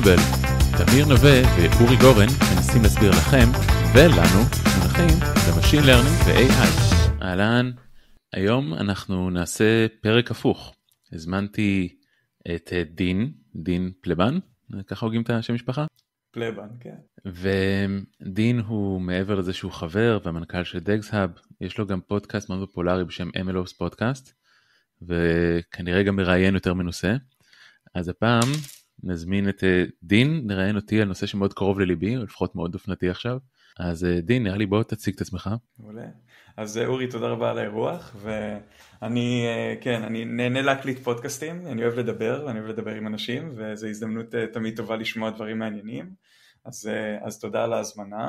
Sustainable. תמיר נווה ואורי גורן מנסים להסביר לכם ולנו מונחים ב machine learning ו-AI. אהלן, היום אנחנו נעשה פרק הפוך. הזמנתי את דין, דין פלבן, ככה הוגים את השם משפחה? פלבן, כן. ודין הוא מעבר לזה שהוא חבר והמנכ"ל של DagsHub, יש לו גם פודקאסט מאוד פופולרי בשם MLOps פודקאסט, וכנראה גם מראיין יותר מנוסה. אז הפעם נזמין את אה, דין, נראיין אותי על נושא שמאוד קרוב לליבי, לפחות מאוד אופנתי עכשיו. אז אה, דין, נראה לי בוא תציג את עצמך. מעולה. אז אה, אורי, תודה רבה על האירוח, ואני, כן, אני נהנה להקליט פודקאסטים, אני אוהב לדבר, ואני אוהב לדבר עם אנשים, וזו הזדמנות תמיד טובה לשמוע דברים מעניינים, אז, אז תודה על ההזמנה.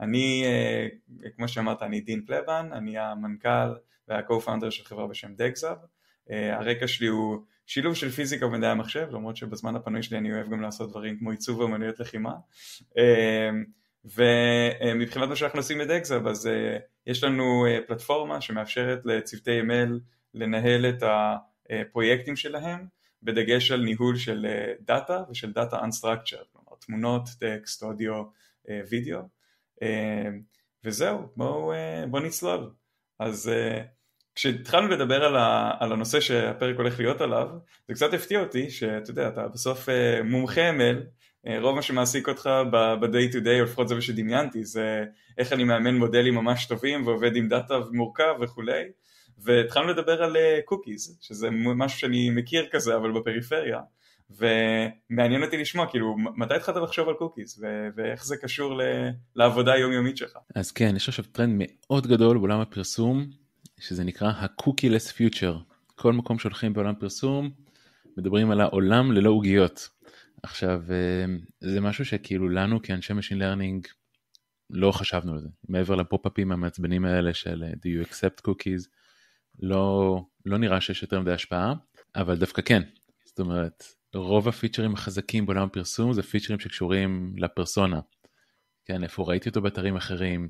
אני, כמו שאמרת, אני דין פלבן, אני המנכ"ל וה-co-founder של חברה בשם DagsHub. הרקע שלי הוא שילוב של פיזיקה ומדעי המחשב, למרות שבזמן הפנוי שלי אני אוהב גם לעשות דברים כמו עיצוב ואומנויות לחימה. אמ, ומבחינת מה שאנחנו עושים ב DagsHub, אז אה, יש לנו אה, פלטפורמה שמאפשרת לצוותי ML לנהל את הפרויקטים שלהם, בדגש על ניהול של דאטה אה, ושל דאטה unstructured, כלומר תמונות, טקסט, אודיו, וידאו. וזהו, בואו בוא נצלול. אז כשהתחלנו לדבר על, ה, על הנושא שהפרק הולך להיות עליו, זה קצת הפתיע אותי שאתה יודע, אתה בסוף uh, מומחה ML, uh, רוב מה שמעסיק אותך ב-day to day, או לפחות זה מה שדמיינתי, זה איך אני מאמן מודלים ממש טובים ועובד עם דאטה מורכב וכולי, והתחלנו לדבר על cookies, uh, שזה משהו שאני מכיר כזה, אבל בפריפריה, ומעניין אותי לשמוע, כאילו, מתי התחלת לחשוב על cookies, ו- ואיך זה קשור ל- לעבודה היומיומית שלך? אז כן, יש עכשיו טרנד מאוד גדול בעולם הפרסום, שזה נקרא ה-Cookie-less Future. כל מקום שהולכים בעולם פרסום, מדברים על העולם ללא עוגיות. עכשיו, אה, זה משהו שכאילו לנו כאנשי Machine Learning לא חשבנו על זה. מעבר ל pop-up ים המעצבנים האלה של אה, Do you accept cookies, לא, לא נראה שיש יותר מדי השפעה, אבל דווקא כן. זאת אומרת, רוב הפיצ'רים החזקים בעולם הפרסום זה פיצ'רים שקשורים לפרסונה. כן, איפה ראיתי אותו באתרים אחרים,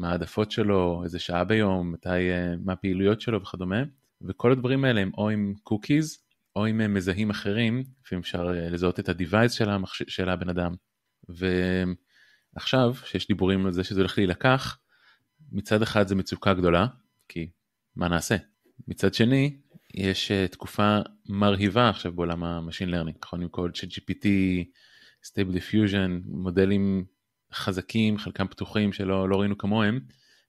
מה העדפות שלו, איזה שעה ביום, מתי, אה, מה הפעילויות שלו וכדומה, וכל הדברים האלה הם או עם קוקיז, או עם אה, מזהים אחרים, לפעמים אפשר אה, לזהות את ה-Device של, המחש... של הבן אדם. ועכשיו, שיש דיבורים על זה שזה הולך להילקח, מצד אחד זה מצוקה גדולה, כי מה נעשה? מצד שני, יש תקופה מרהיבה עכשיו בעולם ה-Machine Learning, נכון? עם כל ChatGPT, Stable Diffusion, מודלים חזקים, חלקם פתוחים שלא לא ראינו כמוהם,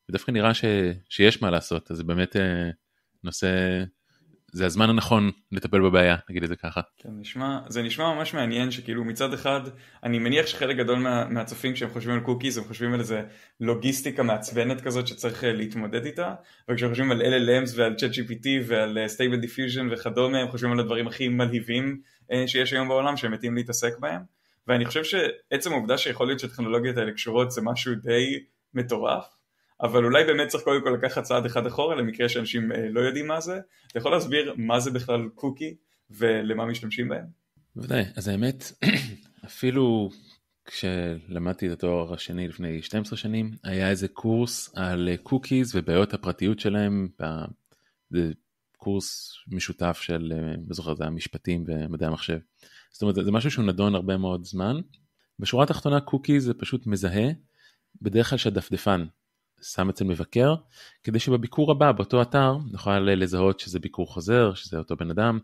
ודווקא נראה ש, שיש מה לעשות, אז זה באמת אה, נושא, זה הזמן הנכון לטפל בבעיה, נגיד את זה ככה. כן, נשמע, זה נשמע ממש מעניין שכאילו מצד אחד, אני מניח שחלק גדול מה, מהצופים כשהם חושבים על קוקיז, הם חושבים על איזה לוגיסטיקה מעצבנת כזאת שצריך אה, להתמודד איתה, וכשהם חושבים על LLMs ועל ChatGPT ועל אה, Stable Diffusion וכדומה, הם חושבים על הדברים הכי מלהיבים שיש היום בעולם שהם מתים להתעסק בהם. ואני חושב שעצם העובדה שיכול להיות שהטכנולוגיות האלה קשורות זה משהו די מטורף, אבל אולי באמת צריך קודם כל לקחת צעד אחד אחורה למקרה שאנשים אה, לא יודעים מה זה. אתה יכול להסביר מה זה בכלל קוקי ולמה משתמשים בהם? בוודאי, אז האמת, אפילו כשלמדתי את התואר השני לפני 12 שנים, היה איזה קורס על קוקיז ובעיות הפרטיות שלהם, קורס משותף של, אה, לא זוכר, זה המשפטים ומדעי המחשב. זאת אומרת זה משהו שהוא נדון הרבה מאוד זמן. בשורה התחתונה קוקי זה פשוט מזהה בדרך כלל שהדפדפן שם אצל מבקר כדי שבביקור הבא באותו אתר נוכל לזהות שזה ביקור חוזר שזה אותו בן אדם.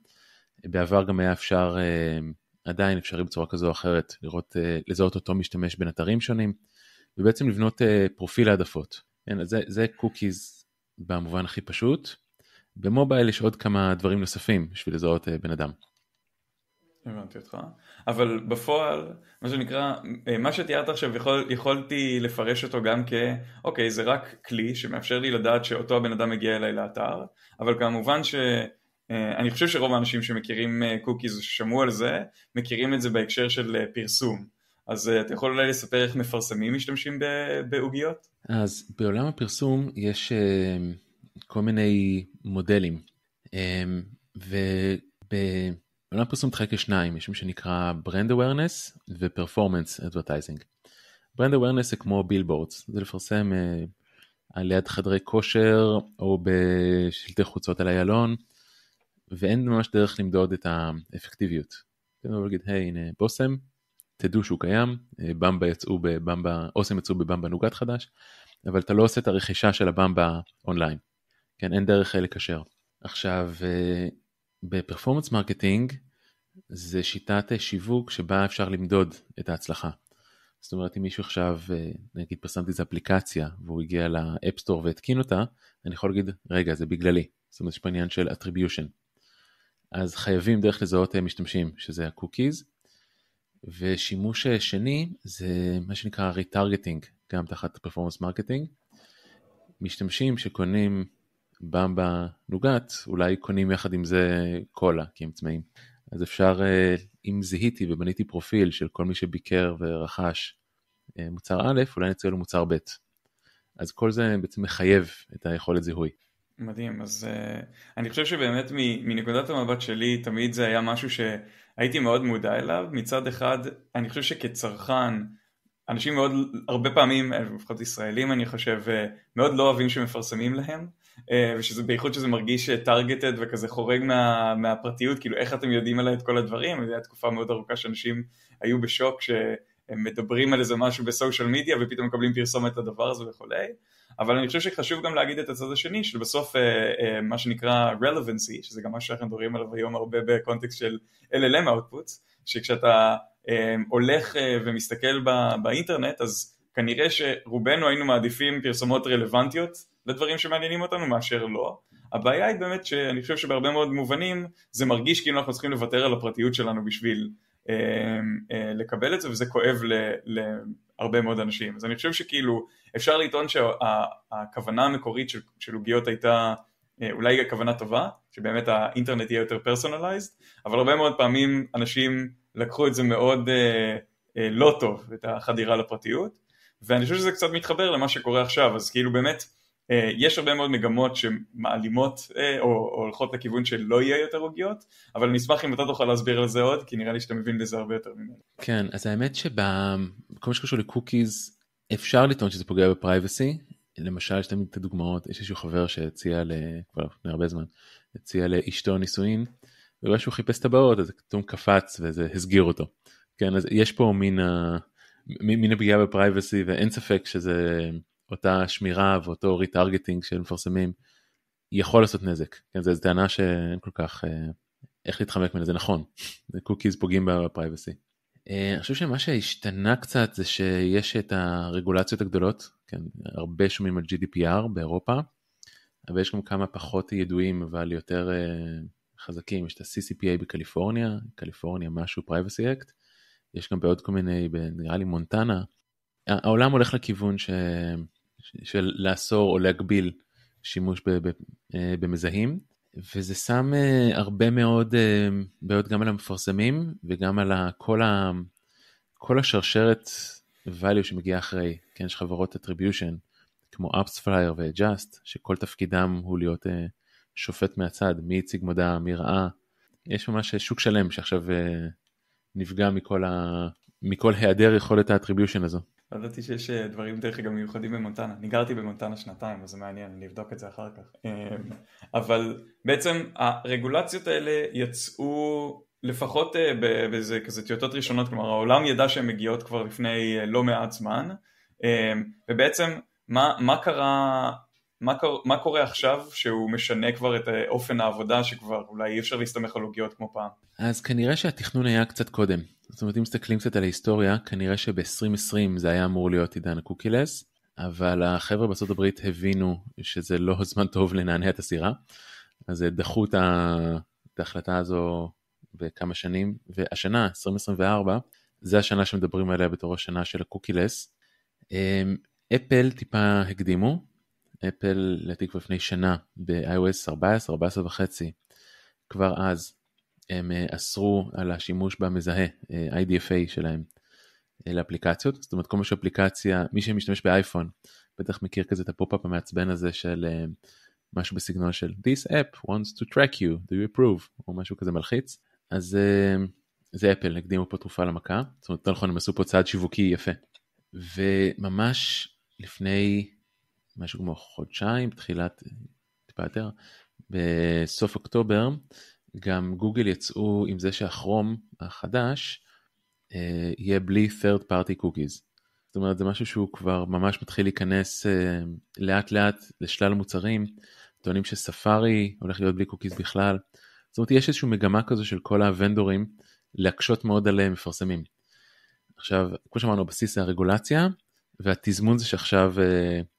בעבר גם היה אפשר אה, עדיין אפשרי בצורה כזו או אחרת לראות אה, לזהות אותו משתמש בין אתרים שונים ובעצם לבנות אה, פרופיל העדפות. כן, זה, זה קוקיז במובן הכי פשוט. במובייל יש עוד כמה דברים נוספים בשביל לזהות בן אדם. הבנתי אותך, אבל בפועל, מה שנקרא, אה, מה שתיארת עכשיו יכול, יכולתי לפרש אותו גם כ, אוקיי, זה רק כלי שמאפשר לי לדעת שאותו הבן אדם מגיע אליי לאתר, אבל כמובן ש... אה, אני חושב שרוב האנשים שמכירים cookies אה, ששמעו על זה, מכירים את זה בהקשר של פרסום. אז אתה יכול אולי לספר איך מפרסמים משתמשים בעוגיות? אז בעולם הפרסום יש כל מיני מודלים, וב... עולם הפרסום מתחלק לשניים, יש מה שנקרא brand awareness ו performance advertising. Brand awareness זה כמו billboards, זה לפרסם uh, על יד חדרי כושר או בשלטי חוצות על איילון, ואין ממש דרך למדוד את האפקטיביות. אתה יכול להגיד, היי הנה בושם, תדעו שהוא קיים, במבה יצאו בבמבה, אוסם יצאו בבמבה נוגת חדש, אבל אתה לא עושה את הרכישה של הבמבה אונליין. כן, אין דרך לקשר. עכשיו, ב performance marketing זה שיטת שיווק שבה אפשר למדוד את ההצלחה. זאת אומרת אם מישהו עכשיו נגיד פרסמתי איזה אפליקציה והוא הגיע ל App Store והתקין אותה אני יכול להגיד רגע זה בגללי זאת אומרת יש פה עניין של attribution אז חייבים דרך לזהות משתמשים שזה ה cookies ושימוש שני זה מה שנקרא retargeting גם תחת performance marketing משתמשים שקונים במבה נוגת אולי קונים יחד עם זה קולה כי הם צמאים אז אפשר, אה, אם זיהיתי ובניתי פרופיל של כל מי שביקר ורכש אה, מוצר א', אולי נציע לו מוצר ב'. אז כל זה בעצם מחייב את היכולת זיהוי. מדהים, אז uh, אני חושב שבאמת מנקודת המבט שלי תמיד זה היה משהו שהייתי מאוד מודע אליו. מצד אחד, אני חושב שכצרכן, אנשים מאוד, הרבה פעמים, לפחות ישראלים אני חושב, מאוד לא אוהבים שמפרסמים להם. אה, ושזה בייחוד שזה מרגיש טרגטד וכזה חורג מה, מהפרטיות, כאילו איך אתם יודעים עליי את כל הדברים, זו הייתה תקופה מאוד ארוכה שאנשים היו בשוק שהם מדברים על איזה משהו בסושיאל מדיה ופתאום מקבלים פרסומת לדבר הזה וכולי, אבל אני חושב שחשוב גם להגיד את הצד השני, שבסוף uh, מה שנקרא relevancy, שזה גם מה שאנחנו מדברים עליו היום הרבה בקונטקסט של LLM outputs, שכשאתה הולך ומסתכל בא, באינטרנט אז כנראה שרובנו היינו מעדיפים פרסומות רלוונטיות לדברים שמעניינים אותנו מאשר לא. הבעיה היא באמת שאני חושב שבהרבה מאוד מובנים זה מרגיש כאילו אנחנו צריכים לוותר על הפרטיות שלנו בשביל אה, אה, לקבל את זה וזה כואב ל, להרבה מאוד אנשים. אז אני חושב שכאילו אפשר לטעון שהכוונה המקורית של, עוגיות הייתה אה, אולי כוונה טובה, שבאמת האינטרנט יהיה יותר פרסונליזד, אבל הרבה מאוד פעמים אנשים לקחו את זה מאוד אה, אה, לא טוב, את החדירה לפרטיות. ואני חושב שזה קצת מתחבר למה שקורה עכשיו, אז כאילו באמת יש הרבה מאוד מגמות שמעלימות אה, או, או הולכות לכיוון של לא יהיה יותר עוגיות, אבל אני אשמח אם אתה תוכל להסביר על זה עוד, כי נראה לי שאתה מבין בזה הרבה יותר ממנו. כן, אז האמת שבכל מה שקשור לקוקיז אפשר לטעון שזה פוגע בפרייבסי, למשל יש תמיד את הדוגמאות, יש איזשהו חבר שהציע כבר לפני הרבה זמן, הציע לאשתו נישואין, ורואה שהוא חיפש טבעות אז פתאום קפץ וזה הסגיר אותו. כן, אז יש פה מין ה... מן הפגיעה ב privacy ואין ספק שזה אותה שמירה ואותו retargeting של מפרסמים יכול לעשות נזק. כן, זו טענה שאין כל כך אה, איך להתחמק ממנה, זה נכון, cookies פוגעים ב privacy. אה, אני חושב שמה שהשתנה קצת זה שיש את הרגולציות הגדולות, כן, הרבה שומעים על GDPR באירופה, אבל יש גם כמה פחות ידועים אבל יותר אה, חזקים, יש את ה-CCPA בקליפורניה, קליפורניה משהו Privacy Act, יש גם בעוד כל מיני, נראה לי מונטנה, העולם הולך לכיוון ש... של לאסור או להגביל שימוש אה, במזהים, וזה שם אה, הרבה מאוד אה, בעיות גם על המפרסמים וגם על כל, ה... כל השרשרת value שמגיעה אחרי, כן, יש חברות attribution כמו AppsFlyer ו-Just, שכל תפקידם הוא להיות שופט מהצד, מי הציג מודעה, מי ראה, יש ממש שוק שלם שעכשיו נפגע מכל, ה... מכל היעדר יכולת האטריביושן הזו. לא ידעתי שיש אה, דברים דרך אגב מיוחדים במונטנה, אני גרתי במונטנה שנתיים אז זה מעניין, אני אבדוק את זה אחר כך. אמ, אבל בעצם הרגולציות האלה יצאו לפחות אה, באיזה כזה טיוטות ראשונות, כלומר העולם ידע שהן מגיעות כבר לפני אה, לא מעט זמן, ובעצם מה, מה קרה מה, קור, מה קורה עכשיו שהוא משנה כבר את אופן העבודה שכבר אולי אי אפשר להסתמך על עוגיות כמו פעם? אז כנראה שהתכנון היה קצת קודם. זאת אומרת אם מסתכלים קצת על ההיסטוריה כנראה שב-2020 זה היה אמור להיות עידן הקוקילס אבל החבר'ה בארצות הברית הבינו שזה לא זמן טוב לנענע את הסירה אז דחו את, את ההחלטה הזו בכמה שנים והשנה 2024 זה השנה שמדברים עליה בתור השנה של ה cookieless. אמ, אפל טיפה הקדימו אפל לדעתי כבר לפני שנה ב-iOS 14, 14 וחצי, כבר אז הם אה, אסרו על השימוש במזהה אה, IDFA שלהם אה, לאפליקציות, זאת אומרת כל מה שאפליקציה, מי שמשתמש באייפון בטח מכיר כזה את ה pop-up המעצבן הזה של משהו בסגנון של This app wants to track you, do you approve, או משהו כזה מלחיץ, אז זה אפל, הקדימו פה תרופה למכה, זאת אומרת, נכון, הם עשו פה צעד שיווקי יפה. וממש לפני משהו כמו חודשיים, תחילת, טיפה יותר, בסוף אוקטובר, גם גוגל יצאו עם זה שהכרום החדש, אה, יהיה בלי third party cookies. זאת אומרת זה משהו שהוא כבר ממש מתחיל להיכנס אה, לאט לאט לשלל מוצרים, טוענים שספארי הולך להיות בלי קוקיז בכלל. זאת אומרת יש איזושהי מגמה כזו של כל הוונדורים להקשות מאוד על מפרסמים. עכשיו כמו שאמרנו הבסיס זה הרגולציה והתזמון זה שעכשיו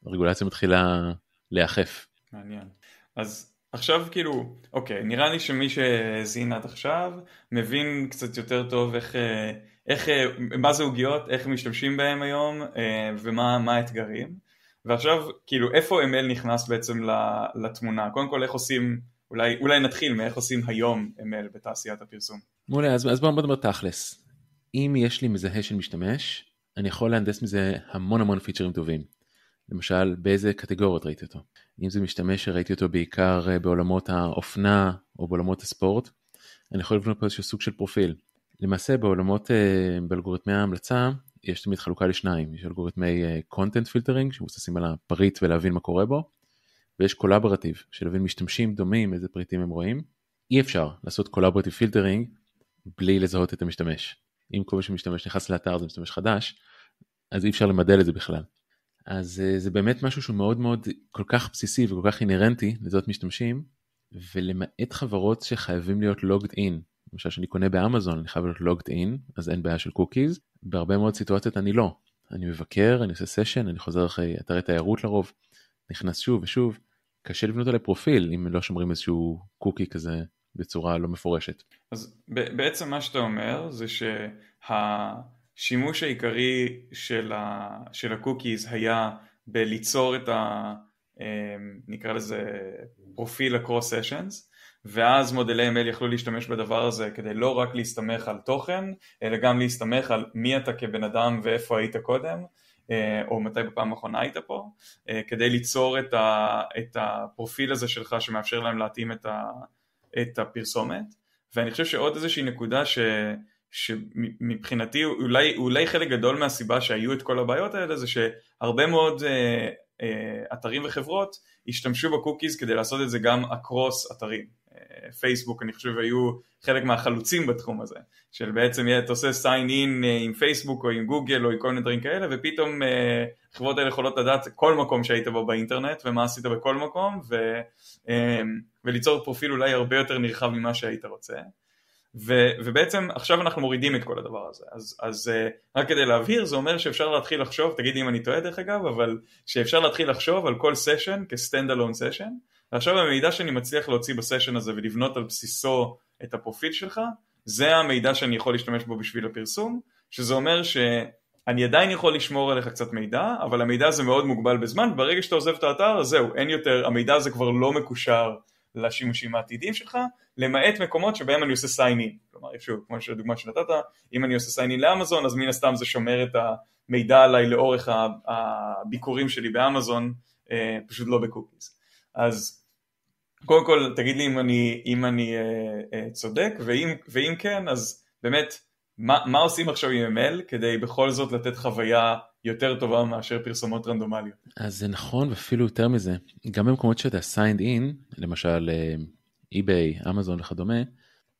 הרגולציה מתחילה להיאכף. מעניין. אז עכשיו כאילו, אוקיי, נראה לי שמי שהאזין עד עכשיו מבין קצת יותר טוב איך, אה, איך, אה, מה זה עוגיות, איך משתמשים בהם היום אה, ומה האתגרים. ועכשיו, כאילו, איפה ML נכנס בעצם לתמונה? קודם כל, איך עושים, אולי, אולי נתחיל מאיך עושים היום ML בתעשיית הפרסום. מעולה, אז, אז בואו נדבר תכלס. אם יש לי מזהה של משתמש, אני יכול להנדס מזה המון המון פיצ'רים טובים. למשל, באיזה קטגוריות ראיתי אותו. אם זה משתמש שראיתי אותו בעיקר אה, בעולמות האופנה או בעולמות הספורט, אני יכול לבנות פה איזשהו סוג של פרופיל. למעשה בעולמות, אה, באלגוריתמי ההמלצה, יש תמיד חלוקה לשניים, יש אלגוריתמי content filtering שמבוססים על הפריט ולהבין מה קורה בו, ויש collaborative, של להבין משתמשים דומים, איזה פריטים הם רואים. אי אפשר לעשות collaborative filtering בלי לזהות את המשתמש. אם כל מי שמשתמש נכנס לאתר זה משתמש חדש, אז אי אפשר למדל את זה בכלל. אז אה, זה באמת משהו שהוא מאוד מאוד כל כך בסיסי וכל כך אינהרנטי לזהות משתמשים, ולמעט חברות שחייבים להיות logged in, למשל שאני קונה באמזון אני חייב להיות logged in, אז אין בעיה של cookies, בהרבה מאוד סיטואציות אני לא. אני מבקר, אני עושה session, אני חוזר אחרי אתרי תיירות לרוב, נכנס שוב ושוב, קשה לבנות עלי פרופיל אם לא שומרים איזשהו קוקי כזה בצורה לא מפורשת. אז בעצם מה שאתה אומר זה שה... השימוש העיקרי של, ה, של ה cookies היה בליצור את ה... אמ, נקרא לזה פרופיל הקרוס סשנס ואז מודלי ML יכלו להשתמש בדבר הזה כדי לא רק להסתמך על תוכן אלא גם להסתמך על מי אתה כבן אדם ואיפה היית קודם אה, או מתי בפעם האחרונה היית פה אה, כדי ליצור את, ה, את הפרופיל הזה שלך שמאפשר להם להתאים את, ה, את הפרסומת ואני חושב שעוד איזושהי נקודה ש... שמבחינתי אולי, אולי חלק גדול מהסיבה שהיו את כל הבעיות האלה זה שהרבה מאוד אה, אה, אתרים וחברות השתמשו ב cookies כדי לעשות את זה גם across אתרים. פייסבוק אני חושב היו חלק מהחלוצים בתחום הזה של בעצם אתה עושה sign in אה, עם פייסבוק או עם גוגל או עם כל מיני דברים כאלה ופתאום אה, החברות האלה יכולות לדעת כל מקום שהיית בו באינטרנט ומה עשית בכל מקום ו, אה, וליצור פרופיל אולי הרבה יותר נרחב ממה שהיית רוצה. ו, ובעצם עכשיו אנחנו מורידים את כל הדבר הזה אז, אז רק כדי להבהיר זה אומר שאפשר להתחיל לחשוב תגיד לי אם אני טועה דרך אגב אבל שאפשר להתחיל לחשוב על כל סשן כ standalone session ועכשיו המידע שאני מצליח להוציא בסשן הזה ולבנות על בסיסו את הפרופיל שלך זה המידע שאני יכול להשתמש בו בשביל הפרסום שזה אומר שאני עדיין יכול לשמור עליך קצת מידע אבל המידע הזה מאוד מוגבל בזמן ברגע שאתה עוזב את האתר אז זהו אין יותר המידע הזה כבר לא מקושר לשימושים העתידיים שלך, למעט מקומות שבהם אני עושה sign. כלומר, שוב, כמו שהדוגמה שנתת, אם אני עושה sign לאמזון, אז מן הסתם זה שומר את המידע עליי לאורך הביקורים שלי באמזון, אה, פשוט לא בקוקיס. אז קודם כל, תגיד לי אם אני, אם אני אה, אה, צודק, ואם, ואם כן, אז באמת, מה, מה עושים עכשיו עם ML כדי בכל זאת לתת חוויה יותר טובה מאשר פרסומות רנדומליות. אז זה נכון ואפילו יותר מזה, גם במקומות שאתה signed in, למשל אי-ביי, אמזון וכדומה,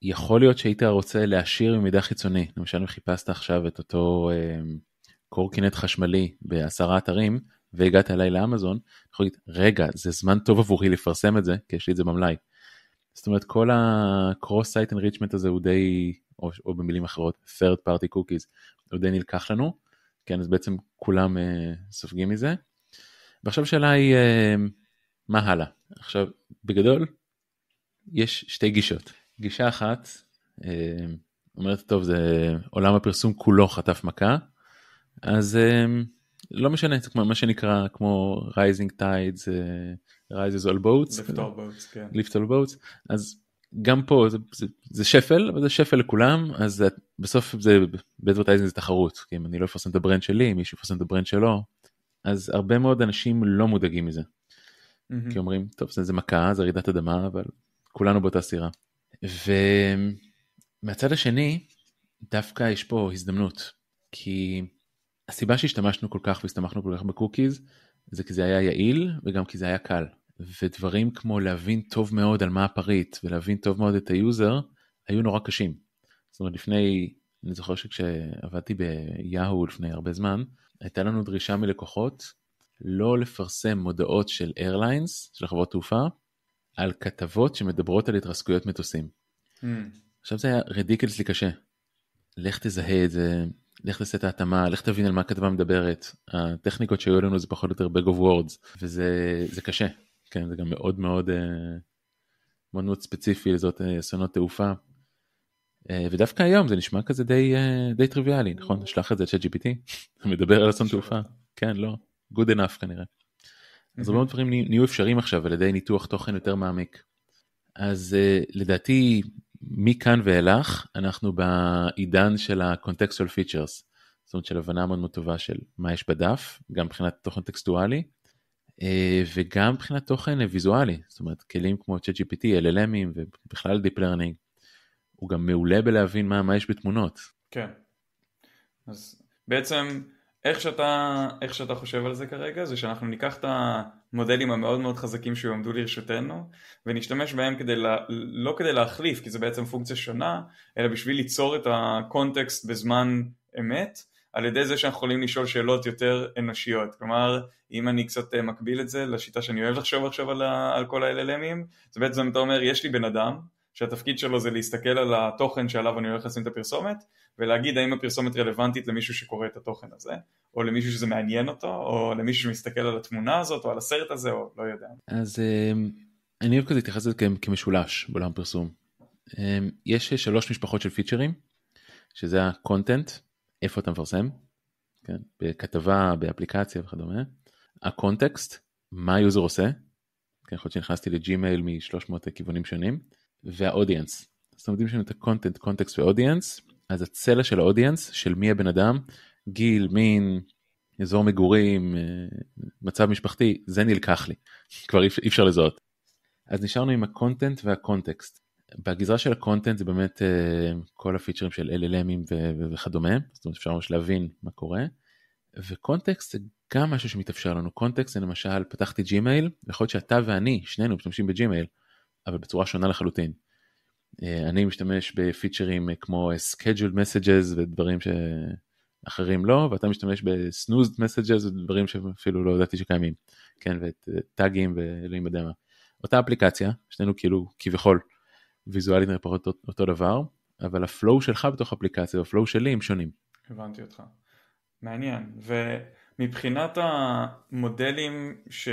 יכול להיות שהיית רוצה להשאיר ממידע חיצוני, למשל אם חיפשת עכשיו את אותו אה, קורקינט חשמלי בעשרה אתרים והגעת אליי לאמזון, אני יכול להגיד רגע זה זמן טוב עבורי לפרסם את זה כי יש לי את זה במלאי. זאת אומרת כל ה-cross site enrichment הזה הוא די, או, או במילים אחרות third party cookies, הוא די נלקח לנו. כן, אז בעצם כולם uh, סופגים מזה. ועכשיו השאלה היא, uh, מה הלאה? עכשיו, בגדול, יש שתי גישות. גישה אחת, uh, אומרת, טוב, זה עולם הפרסום כולו חטף מכה, אז uh, לא משנה, זה כמו מה שנקרא, כמו rising tides, uh, rises all boats. lift all boats, כן. lift all boats, אז גם פה זה, זה, זה שפל אבל זה שפל לכולם אז זה, בסוף זה ב advertising זה תחרות כי אם אני לא אפרסם את ה brand שלי מישהו יפרסם את ה brand שלו אז הרבה מאוד אנשים לא מודאגים מזה. Mm-hmm. כי אומרים טוב זה, זה מכה זה רעידת אדמה אבל כולנו באותה סירה. ומהצד השני דווקא יש פה הזדמנות כי הסיבה שהשתמשנו כל כך והסתמכנו כל כך ב cookies זה כי זה היה יעיל וגם כי זה היה קל. ודברים כמו להבין טוב מאוד על מה הפריט ולהבין טוב מאוד את ה user היו נורא קשים. זאת אומרת לפני אני זוכר שכשעבדתי ביהו לפני הרבה זמן, הייתה לנו דרישה מלקוחות לא לפרסם מודעות של איירליינס, של חברות תעופה, על כתבות שמדברות על התרסקויות מטוסים. Mm. עכשיו זה היה רדיקלסלי קשה. לך תזהה את זה, לך תעשה את ההתאמה, לך תבין על מה הכתבה מדברת. הטכניקות שהיו לנו זה פחות או יותר bag of words, וזה קשה. כן, זה גם מאוד מאוד, אה, מאוד מאוד ספציפי לזאת אה, אסונות תעופה. אה, ודווקא היום זה נשמע כזה די, די טריוויאלי, נכון? נשלח את זה לצ'אט GPT, מדבר על אסון תעופה. כן, לא, good enough כנראה. אז הרבה דברים נהיו אפשריים עכשיו על ידי ניתוח תוכן יותר מעמיק. אז לדעתי מכאן ואילך אנחנו בעידן של ה-contextual features, זאת אומרת של הבנה מאוד מאוד טובה של מה יש בדף, גם מבחינת תוכן טקסטואלי אה, וגם מבחינת תוכן ויזואלי, זאת אומרת כלים כמו ChatGPT, LLMים ובכלל Deep Learning, הוא גם מעולה בלהבין מה, מה יש בתמונות. כן, אז בעצם איך שאתה, איך שאתה חושב על זה כרגע זה שאנחנו ניקח את המודלים המאוד מאוד חזקים שיועמדו לרשותנו ונשתמש בהם כדי, לה, לא כדי להחליף כי זה בעצם פונקציה שונה אלא בשביל ליצור את הקונטקסט בזמן אמת על ידי זה שאנחנו יכולים לשאול שאלות יותר אנושיות. כלומר אם אני קצת אה, מקביל את זה לשיטה שאני אוהב לחשוב עכשיו על, ה, על כל ה-LLMים זה בעצם אתה אומר יש לי בן אדם שהתפקיד שלו זה להסתכל על התוכן שעליו אני הולך לשים את הפרסומת ולהגיד האם הפרסומת רלוונטית למישהו שקורא את התוכן הזה או למישהו שזה מעניין אותו או למישהו שמסתכל על התמונה הזאת או על הסרט הזה או לא יודע. אז אמ, אני כזה להתייחס לזה כמשולש בעולם פרסום. אמ, יש שלוש משפחות של פיצ'רים שזה ה content איפה אתה מפרסם כן, בכתבה באפליקציה וכדומה ה context מה ה user עושה. כן, יכול להיות שנכנסתי ל Gmail מ-300 כיוונים שונים וה audience. אומרת, אם יש לנו את ה content, context ו audience, אז הצלע של ה audience, של מי הבן אדם, גיל, מין, אזור מגורים, אה, מצב משפחתי, זה נלקח לי, כבר אי אפשר לזהות. אז נשארנו עם ה content וה context. בגזרה של ה content זה באמת אה, כל הפיצ'רים של LLM ים וכדומה, זאת אומרת אפשר ממש להבין מה קורה. ו context זה גם משהו שמתאפשר לנו, context זה למשל פתחתי Gmail, יכול להיות שאתה ואני, שנינו משתמשים ב Gmail, אבל בצורה שונה לחלוטין. אה, אני משתמש בפיצ'רים כמו scheduled messages ודברים שאחרים לא, ואתה משתמש ב-snoozed messages ודברים שאפילו לא ידעתי שקיימים, כן, וטאגים ואלוהים יודע מה. אותה אפליקציה, שנינו כאילו כביכול ויזואלית נראה פחות אותו דבר, אבל הפלואו שלך בתוך אפליקציה והפלואו שלי הם שונים. הבנתי אותך. מעניין. ומבחינת המודלים ש...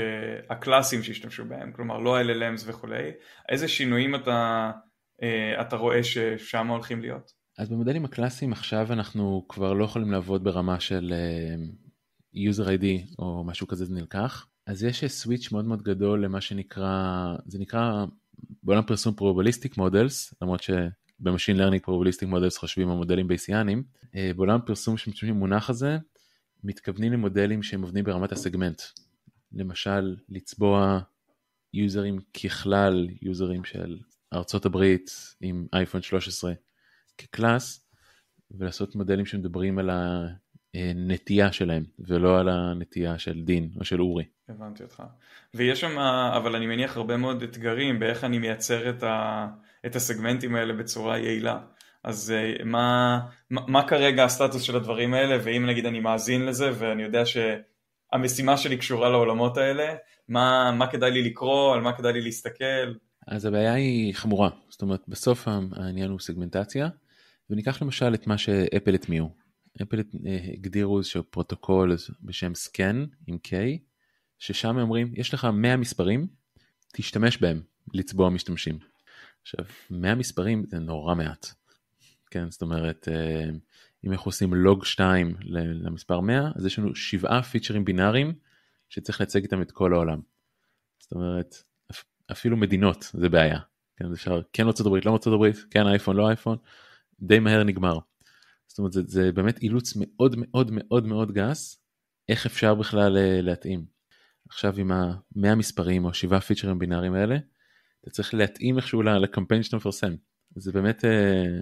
הקלאסיים שהשתמשו בהם, כלומר לא LLMs וכולי, איזה שינויים אתה אה, אתה רואה ששם הולכים להיות? אז במודלים הקלאסיים עכשיו אנחנו כבר לא יכולים לעבוד ברמה של uh, user ID או משהו כזה זה נלקח. אז יש סוויץ' מאוד מאוד גדול למה שנקרא, זה נקרא בעולם פרסום probabilistic models, למרות שב machine learning probabilistic models חושבים על מודלים בייסיאנים. Uh, בעולם פרסום שמשתמשים במונח הזה, מתכוונים למודלים שהם עובדים ברמת הסגמנט. למשל, לצבוע יוזרים ככלל, יוזרים של ארצות הברית עם אייפון 13 כ class ולעשות מודלים שמדברים על הנטייה שלהם ולא על הנטייה של דין או של אורי. הבנתי אותך. ויש שם אבל אני מניח הרבה מאוד אתגרים באיך אני מייצר את, ה, את הסגמנטים האלה בצורה יעילה. אז אה, מה, מה, מה כרגע הסטטוס של הדברים האלה ואם נגיד אני מאזין לזה ואני יודע שהמשימה שלי קשורה לעולמות האלה, מה, מה כדאי לי לקרוא, על מה כדאי לי להסתכל? אז הבעיה היא חמורה, זאת אומרת בסוף העניין הוא סגמנטציה, וניקח למשל את מה שאפל הטמיעו. אפל אה, הגדירו איזשהו פרוטוקול בשם סקן עם K, ששם אומרים יש לך 100 מספרים, תשתמש בהם לצבוע משתמשים. עכשיו 100 מספרים זה נורא מעט. כן, זאת אומרת אה, אם אנחנו עושים לוג 2 למספר 100 אז יש לנו שבעה פיצ'רים בינאריים שצריך לייצג איתם את כל העולם. זאת אומרת אפילו מדינות זה בעיה. כן, אפשר כן ארצות הברית לא ארצות הברית כן אייפון לא אייפון די מהר נגמר. זאת אומרת זה, זה באמת אילוץ מאוד מאוד מאוד מאוד גס איך אפשר בכלל אה, להתאים. עכשיו עם המאה מספרים או שבעה פיצ'רים בינאריים האלה אתה צריך להתאים איכשהו לקמפיין שאתה מפרסם. זה באמת אה,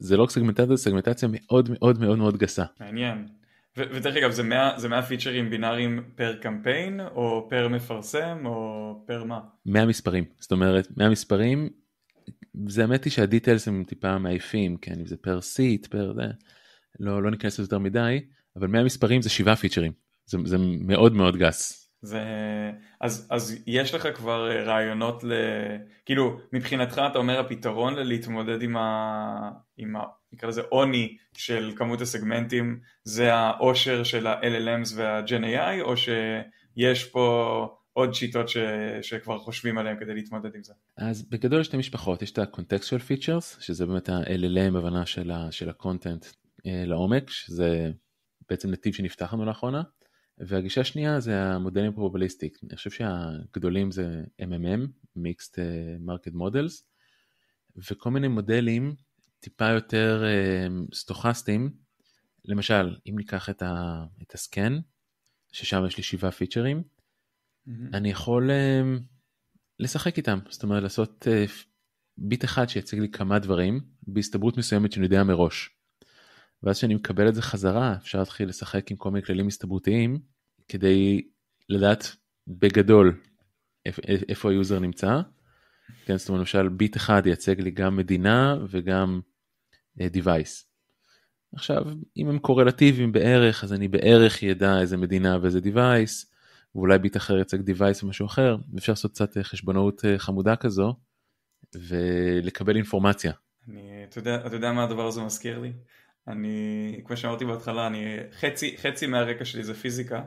זה לא סגמנטציה זה סגמנטציה מאוד מאוד מאוד מאוד גסה. מעניין. ודרך אגב זה 100, זה 100 פיצ'רים בינאריים פר קמפיין או פר מפרסם או פר מה? 100 מספרים זאת אומרת 100 מספרים זה האמת היא שהדיטיילס הם טיפה מעייפים, כן, אם זה פר סיט, פר זה, לא, לא ניכנס לזה יותר מדי, אבל 100 מספרים זה שבעה פיצ'רים, זה, זה מאוד מאוד גס. זה, אז, אז יש לך כבר רעיונות ל... כאילו, מבחינתך אתה אומר הפתרון להתמודד עם ה... עם ה... נקרא לזה עוני של כמות הסגמנטים זה העושר של ה-LLMs וה-Gen AI או שיש פה עוד שיטות ש... שכבר חושבים עליהן כדי להתמודד עם זה? אז בגדול שתי משפחות, יש את ה-contextual features שזה באמת ה-LLM הבנה של, ה... של ה-content אה, לעומק, שזה בעצם נתיב שנפתח לנו לאחרונה. והגישה השנייה זה המודלים probabilistic, אני חושב שהגדולים זה MMM, Mixed אה, Market Models, וכל מיני מודלים טיפה יותר uh, סטוכסטיים, למשל אם ניקח את, ה, את ה SKAN, ששם יש לי שבעה פיצ'רים, mm-hmm. אני יכול uh, לשחק איתם, זאת אומרת לעשות ביט אחד שיציג לי כמה דברים בהסתברות מסוימת שאני יודע מראש. ואז כשאני מקבל את זה חזרה אפשר להתחיל לשחק עם כל מיני כללים הסתברותיים כדי לדעת בגדול איפה ה user נמצא. כן, זאת אומרת למשל ביט אחד ייצג לי גם מדינה וגם uh, device. עכשיו אם הם קורלטיביים בערך אז אני בערך ידע איזה מדינה ואיזה device ואולי ביט אחר ייצג device ומשהו אחר ואפשר לעשות קצת אה, חשבונאות uh, חמודה כזו ולקבל אינפורמציה. אני, אתה, יודע, אתה יודע מה הדבר הזה מזכיר לי? אני, כמו שאמרתי בהתחלה, אני, חצי, חצי מהרקע שלי זה פיזיקה, אה,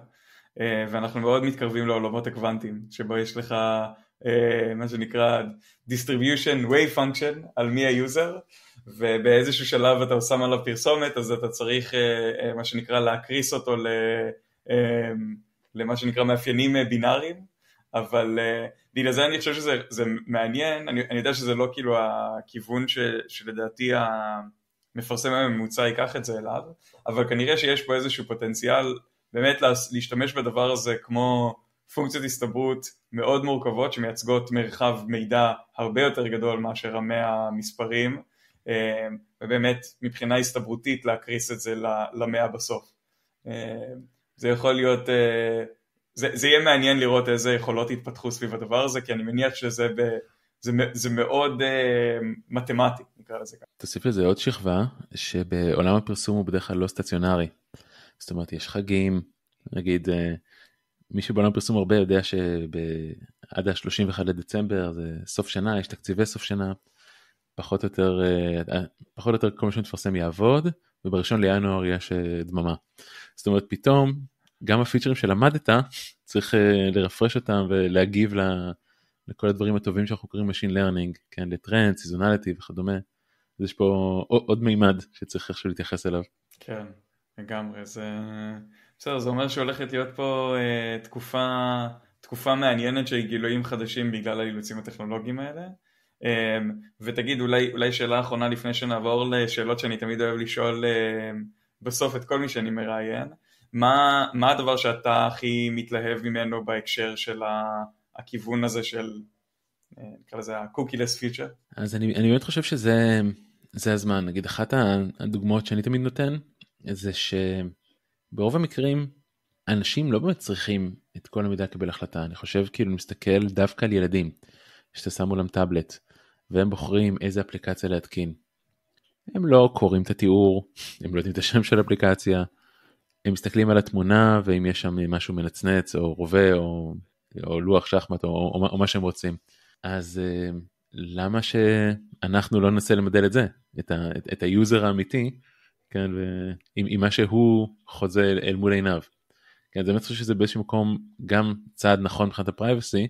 ואנחנו מאוד מתקרבים לעולמות הקוונטיים, שבו יש לך אה, מה שנקרא distribution wave function על מי ה user, ובאיזשהו שלב אתה שם עליו פרסומת, אז אתה צריך אה, מה שנקרא להקריס אותו למה שנקרא מאפיינים בינאריים, אבל בגלל זה אני חושב שזה מעניין, אני, אני יודע שזה לא כאילו הכיוון ש, שלדעתי ה... מפרסם הממוצע ייקח את זה אליו, אבל כנראה שיש פה איזשהו פוטנציאל באמת להשתמש בדבר הזה כמו פונקציות הסתברות מאוד מורכבות שמייצגות מרחב מידע הרבה יותר גדול מאשר המאה המספרים אה, ובאמת מבחינה הסתברותית להקריס את זה למאה בסוף. אה, זה יכול להיות, אה, זה, זה יהיה מעניין לראות איזה יכולות יתפתחו סביב הדבר הזה כי אני מניח שזה ב, זה, זה מאוד מתמטי נקרא לזה ככה. תוסיף לזה עוד שכבה שבעולם הפרסום הוא בדרך כלל לא סטציונרי. זאת אומרת יש חגים, נגיד אה, מי שבעולם הפרסום הרבה יודע שעד ה-31 לדצמבר זה סוף שנה, יש תקציבי סוף שנה, פחות או יותר, אה, פחות או יותר כל מה שמתפרסם יעבוד, ובראשון לינואר יש אה, דממה. זאת אומרת פתאום גם הפיצ'רים שלמדת צריך לרפרש אותם ולהגיב לכל הדברים הטובים שאנחנו קוראים Machine Learning, כן, לטרנד, סיזונליטי וכדומה. אז יש פה עוד מימד שצריך איכשהו להתייחס אליו. כן, לגמרי. זה... בסדר, זה אומר שהולכת להיות פה אה, תקופה, תקופה מעניינת של גילויים חדשים בגלל האילוצים הטכנולוגיים האלה. אה, ותגיד, אולי, אולי שאלה אחרונה לפני שנעבור לשאלות שאני תמיד אוהב לשאול אה, בסוף את כל מי שאני מראיין. מה, מה הדבר שאתה הכי מתלהב ממנו בהקשר של הכיוון הזה של נקרא לזה ה-cookie-less future. אז אני, אני באמת חושב שזה זה הזמן, נגיד אחת הדוגמאות שאני תמיד נותן זה שברוב המקרים אנשים לא באמת צריכים את כל המידע לקבל החלטה, אני חושב כאילו מסתכל דווקא על ילדים שאתה שם מולם טאבלט והם בוחרים איזה אפליקציה להתקין. הם לא קוראים את התיאור, הם לא יודעים את השם של האפליקציה, הם מסתכלים על התמונה ואם יש שם משהו מנצנץ או רובה או, או לוח שחמט או, או, או מה שהם רוצים. אז uh, למה שאנחנו לא ננסה למדל את זה, את, ה, את, את ה user האמיתי, כן, ועם, עם מה שהוא חוזה אל, אל מול עיניו. כן, אז אני חושב שזה באיזשהו מקום גם צעד נכון מבחינת ה privacy,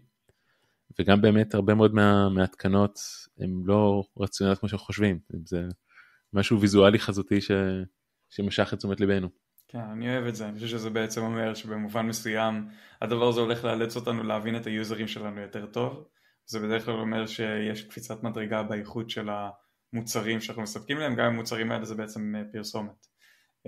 וגם באמת הרבה מאוד מה, מההתקנות הן לא רציונליות כמו שאנחנו חושבים, זה משהו ויזואלי חזותי ש, שמשך את תשומת ליבנו. כן, אני אוהב את זה, אני חושב שזה בעצם אומר שבמובן מסוים הדבר הזה הולך לאלץ אותנו להבין את היוזרים שלנו יותר טוב. זה בדרך כלל אומר שיש קפיצת מדרגה באיכות של המוצרים שאנחנו מספקים להם, גם המוצרים האלה זה בעצם אה, פרסומת.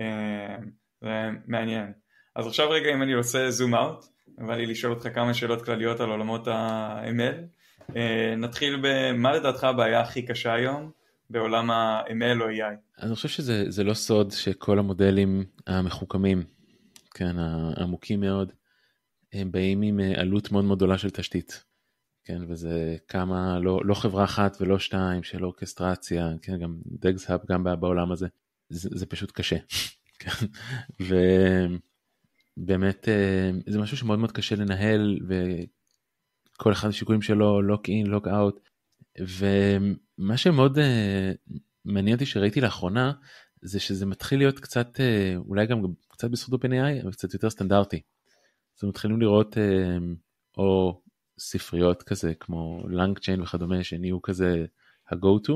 אה, זה מעניין. אז עכשיו רגע אם אני עושה זום אאוט, בא לי לשאול אותך כמה שאלות כלליות על עולמות ה-ML. אה, נתחיל במה לדעתך הבעיה הכי קשה היום בעולם ה-ML או AI? אני חושב שזה לא סוד שכל המודלים המחוכמים, כן, העמוקים מאוד, הם באים עם עלות מאוד מאוד גדולה של תשתית. כן, וזה כמה, לא, לא חברה אחת ולא שתיים של אורקסטרציה, כן, גם דגס-האב גם בעולם הזה, זה, זה פשוט קשה. כן, ובאמת אה, זה משהו שמאוד מאוד קשה לנהל, וכל אחד השיקולים שלו, לוק אין, לוק אאוט, ומה שמאוד אה, מעניין אותי שראיתי לאחרונה, זה שזה מתחיל להיות קצת, אה, אולי גם קצת בזכות OpenAI, אבל קצת יותר סטנדרטי. אז מתחילים לראות או ספריות כזה כמו LangChain וכדומה שנהיו כזה ה-go to,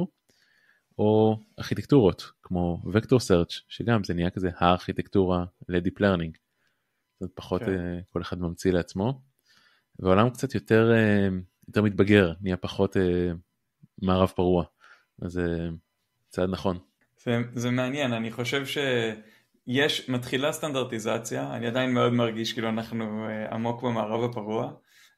או ארכיטקטורות כמו Vector Search שגם זה נהיה כזה הארכיטקטורה ל-Deep Learning. זאת פחות כן. uh, כל אחד ממציא לעצמו. והעולם קצת יותר, uh, יותר מתבגר, נהיה פחות uh, מערב פרוע. אז זה צעד נכון. זה, זה מעניין, אני חושב שיש, מתחילה סטנדרטיזציה, אני עדיין מאוד מרגיש כאילו אנחנו עמוק במערב הפרוע.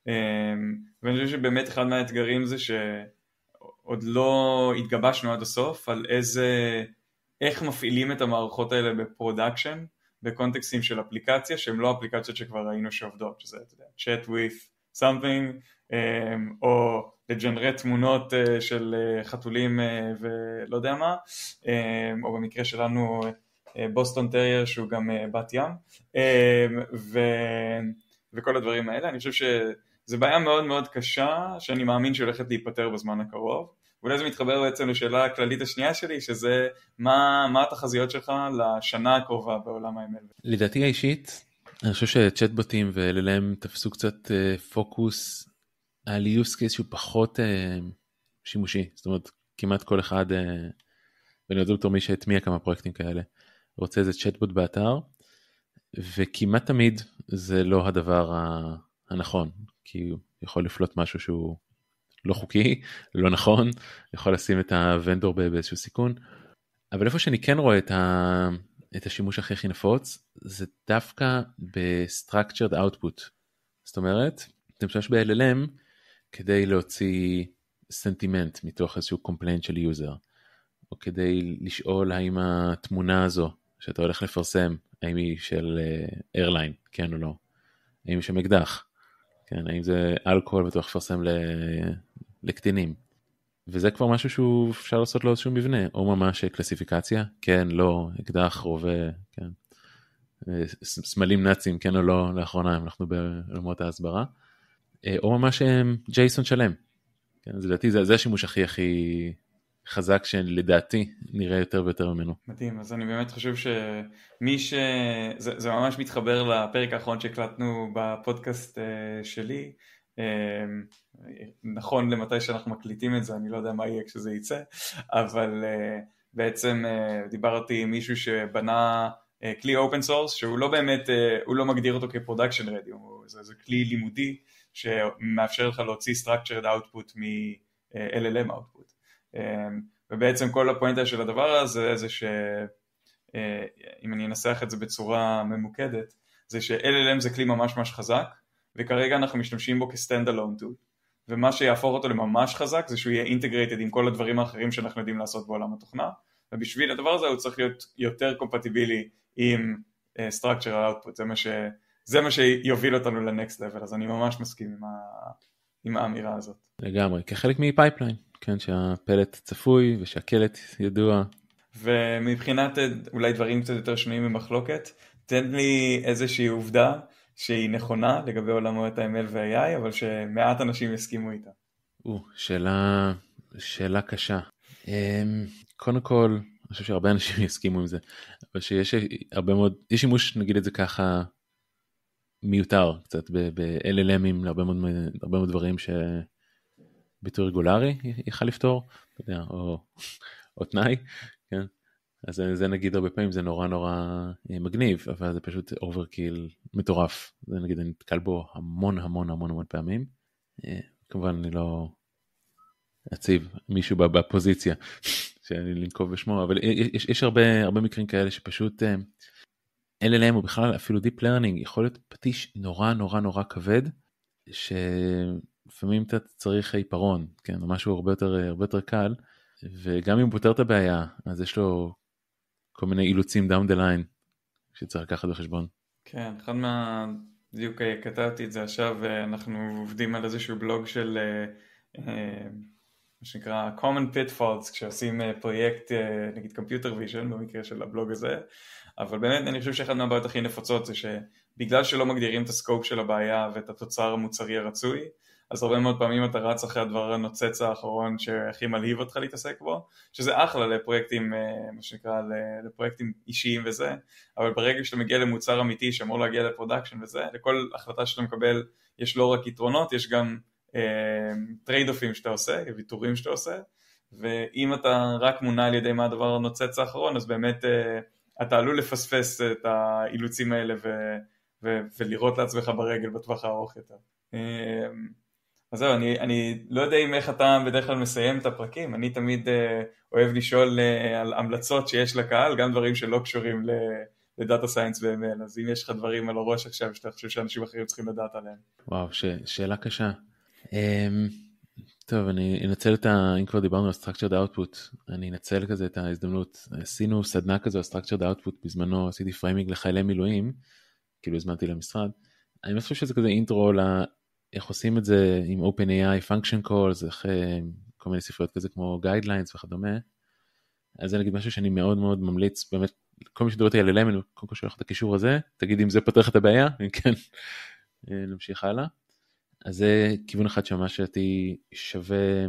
אמ, ואני חושב שבאמת אחד מהאתגרים זה שעוד לא התגבשנו עד הסוף על איזה, איך מפעילים את המערכות האלה ב production, בקונטקסטים של אפליקציה שהם לא אפליקציות שכבר ראינו שעובדות, שזה אתה יודע, chat with something, אמ, או ל generate תמונות אה, של אה, חתולים אה, ולא יודע מה, אמ, או במקרה שלנו בוסטון טרייר שהוא גם בת ים, ו... וכל הדברים האלה, אני חושב ש... זו בעיה מאוד מאוד קשה שאני מאמין שהולכת להיפתר בזמן הקרוב. ואולי זה מתחבר בעצם לשאלה הכללית השנייה שלי, שזה מה, מה התחזיות שלך לשנה הקרובה בעולם ה-ML. לדעתי האישית, אני חושב שצ'טבוטים ו-LLM תפסו קצת uh, פוקוס על use case שהוא פחות uh, שימושי. זאת אומרת, כמעט כל אחד, uh, ואני יודע בתור מי שהטמיע כמה פרויקטים כאלה, רוצה איזה צ'טבוט באתר, וכמעט תמיד זה לא הדבר הנכון. כי הוא יכול לפלוט משהו שהוא לא חוקי, לא נכון, יכול לשים את ה vendor באיזשהו סיכון. אבל איפה שאני כן רואה את, ה... את השימוש הכי הכי נפוץ, זה דווקא ב-structured output. זאת אומרת, אתה משתמש ב-LLM כדי להוציא סנטימנט מתוך איזשהו complaint של user, או כדי לשאול האם התמונה הזו שאתה הולך לפרסם, האם היא של airline, אה, כן או לא, האם היא של אקדח, כן, האם זה אלכוהול ואתה לפרסם לקטינים. וזה כבר משהו שהוא אפשר לעשות לו איזשהו מבנה, או ממש קלסיפיקציה, כן, לא, אקדח, רובה, כן. סמלים נאצים, כן או לא, לאחרונה אנחנו בעולמות ההסברה. אה, או ממש ג'ייסון שלם. כן, אז לדעתי זה, זה השימוש הכי הכי חזק שלדעתי נראה יותר ויותר ממנו. מדהים, אז אני באמת חושב שמי ש... זה, זה ממש מתחבר לפרק האחרון שהקלטנו בפודקאסט אה, שלי. אה, נכון למתי שאנחנו מקליטים את זה, אני לא יודע מה יהיה כשזה יצא, אבל אה, בעצם אה, דיברתי עם מישהו שבנה אה, כלי open source שהוא לא באמת, אה, הוא לא מגדיר אותו כ production ready, זה, זה כלי לימודי שמאפשר לך להוציא structured output מ-LLM output. אמ, ובעצם כל הפואנטה של הדבר הזה זה שאם אה, אני אנסח את זה בצורה ממוקדת זה ש-LLM זה כלי ממש ממש חזק וכרגע אנחנו משתמשים בו כ stand alone tool ומה שיהפוך אותו לממש חזק זה שהוא יהיה integrated עם כל הדברים האחרים שאנחנו יודעים לעשות בעולם התוכנה ובשביל הדבר הזה הוא צריך להיות יותר קומפטיבילי עם אה, structural output. זה מה, ש... זה מה שיוביל אותנו ל next level אז אני ממש מסכים עם, ה... עם האמירה הזאת. לגמרי כחלק מ pipeline כן, שהפלט צפוי ושהקלט ידוע. ומבחינת אולי דברים קצת יותר שנויים ממחלוקת, תן לי איזושהי עובדה שהיא נכונה לגבי עולמות ה-ML וה-AI, אבל שמעט אנשים יסכימו איתה. או, שאלה, שאלה קשה. אמ, קודם כל, אני חושב שהרבה אנשים יסכימו עם זה, אבל שיש הרבה מאוד, יש שימוש, נגיד את זה ככה, מיותר קצת ב-LLMים להרבה מאוד, מאוד דברים ש... ביטוי רגולרי יכל לפתור, אתה יודע, או, או תנאי, כן? אז זה נגיד הרבה פעמים זה נורא נורא אה, מגניב, אבל זה פשוט overkill מטורף. זה נגיד אני נתקל בו המון המון המון המון פעמים. אה, כמובן אני לא אציב מישהו בפוזיציה שאני אנקוב בשמו, אבל יש, יש הרבה הרבה מקרים כאלה שפשוט אה, LLM או בכלל אפילו Deep Learning יכול להיות פטיש נורא נורא נורא כבד. ש... לפעמים אתה צריך עיפרון, כן, משהו הרבה יותר, הרבה יותר קל, וגם אם הוא פותר את הבעיה, אז יש לו כל מיני אילוצים down the line שצריך לקחת בחשבון. כן, אחד מה... בדיוק כתבתי את זה עכשיו, אנחנו עובדים על איזשהו בלוג של מה שנקרא common pitfalls כשעושים פרויקט נגיד computer vision במקרה של הבלוג הזה אבל באמת אני חושב שאחת מהבעיות הכי נפוצות זה שבגלל שלא מגדירים את הסקופ של הבעיה ואת התוצר המוצרי הרצוי אז הרבה מאוד פעמים אתה רץ אחרי הדבר הנוצץ האחרון שהכי מלהיב אותך להתעסק בו, שזה אחלה לפרויקטים, אה, מה שנקרא, לפרויקטים אישיים וזה, אבל ברגע שאתה מגיע למוצר אמיתי שאמור להגיע ל production וזה, לכל החלטה שאתה מקבל יש לא רק יתרונות, יש גם trade אה, off ים שאתה עושה, ויתורים שאתה עושה, ואם אתה רק מונע על ידי מה הדבר הנוצץ האחרון, אז באמת אה, אתה עלול לפספס את האילוצים האלה ו- ו- ולירות לעצמך ברגל בטווח הארוך יותר. אז זהו, אני, אני לא יודע אם איך אתה בדרך כלל מסיים את הפרקים, אני תמיד אה, אוהב לשאול אה, על המלצות שיש לקהל, גם דברים שלא קשורים ל data science ו-ML, אז אם יש לך דברים על הראש עכשיו שאתה חושב שאנשים אחרים צריכים לדעת עליהם. וואו, ש- שאלה קשה. אמ, טוב, אני אנצל את ה... אם כבר דיברנו על structured output, אני אנצל כזה את ההזדמנות, עשינו סדנה כזו על structured output, בזמנו עשיתי framing לחיילי מילואים, כאילו הזמנתי למשרד. אני חושב שזה כזה אינטרו איך עושים את זה עם OpenAI, function calls, איך אה, כל מיני ספריות כזה כמו guidelines וכדומה. אז זה נגיד משהו שאני מאוד מאוד ממליץ, באמת, כל מי שדבר אותי על אלמנט, קודם כל שולח את הקישור הזה, תגיד אם זה פותר לך את הבעיה, אם כן, אה, נמשיך הלאה. אז זה כיוון אחד שממש לדעתי שווה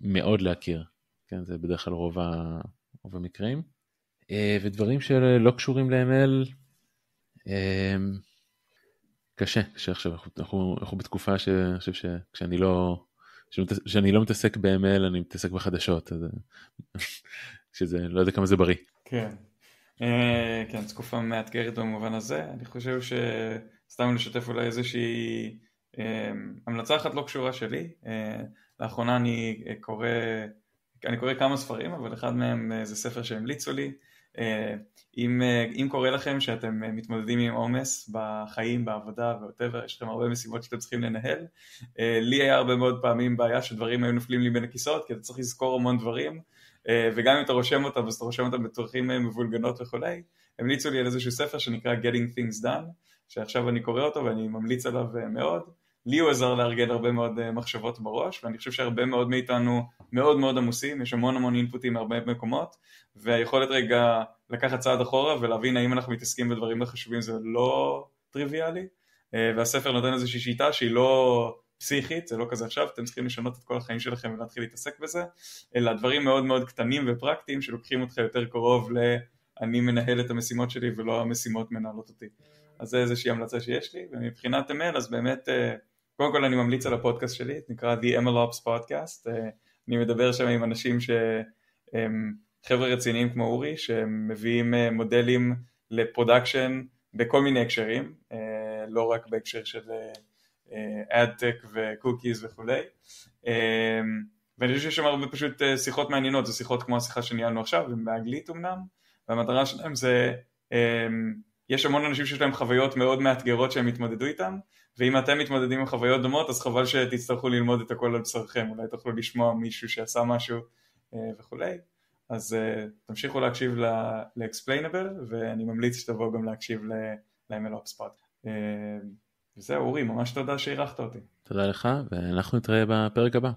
מאוד להכיר, כן, זה בדרך כלל רוב, ה, רוב המקרים. אה, ודברים שלא קשורים ל-ML, קשה, קשה עכשיו, אנחנו, אנחנו, אנחנו בתקופה שאני חושב שכשאני לא, שאני לא מתעסק ב-ML אני מתעסק בחדשות, אז שזה, לא יודע כמה זה בריא. כן, אה, כן, תקופה מאתגרת במובן הזה, אני חושב שסתם לשתף אולי איזושהי אה, המלצה אחת לא קשורה שלי, אה, לאחרונה אני קורא, אני קורא כמה ספרים, אבל אחד מהם זה ספר שהמליצו לי, אה, אם, אה, אם קורה לכם שאתם אה, מתמודדים עם עומס בחיים, בעבודה ואוטבר, יש לכם הרבה משימות שאתם צריכים לנהל, לי היה הרבה מאוד פעמים בעיה שדברים היו נופלים לי בין הכיסאות, כי אתה צריך לזכור המון דברים, וגם אם אתה רושם אותם, אז אתה רושם אותם בצרכים מבולגנות וכולי, המליצו לי על איזשהו ספר שנקרא Getting Things Done, שעכשיו אני קורא אותו ואני ממליץ עליו מאוד. לי הוא עזר לארגן הרבה מאוד אה, מחשבות בראש, ואני חושב שהרבה מאוד מאיתנו מאוד מאוד עמוסים, יש המון המון אינפוטים מהרבה מקומות, והיכולת רגע לקחת צעד אחורה ולהבין האם אנחנו מתעסקים בדברים החשובים זה לא טריוויאלי, אה, והספר נותן איזושהי שיטה שהיא לא פסיכית, זה לא כזה עכשיו, אתם צריכים לשנות את כל החיים שלכם ולהתחיל להתעסק בזה, אלא דברים מאוד מאוד קטנים ופרקטיים שלוקחים אותך יותר קרוב ל... אני מנהל את המשימות שלי ולא המשימות מנהלות אותי. אז זה איזושהי המלצה שיש לי, ומבחינת ML אז באמת אה, קודם כל אני ממליץ על הפודקאסט שלי, נקרא The MLOps Podcast, אה, אני מדבר שם עם אנשים שהם חבר'ה רציניים כמו אורי, שמביאים אה, מודלים ל production בכל מיני הקשרים, אה, לא רק בהקשר של ad tech ו cookies וכולי, ואני חושב שיש שם הרבה פשוט שיחות מעניינות, זה שיחות כמו השיחה שניהלנו עכשיו, הן באנגלית אמנם, והמטרה שלהם זה, יש המון אנשים שיש להם חוויות מאוד מאתגרות שהם התמודדו איתם, ואם אתם מתמודדים עם חוויות דומות אז חבל שתצטרכו ללמוד את הכל על בשרכם, אולי תוכלו לשמוע מישהו שעשה משהו אה, וכולי, אז אה, תמשיכו להקשיב ל-explainable ואני ממליץ שתבואו גם להקשיב ל-MLOps spot. אה, וזהו אורי, ממש תודה שאירחת אותי. תודה לך ואנחנו נתראה בפרק הבא.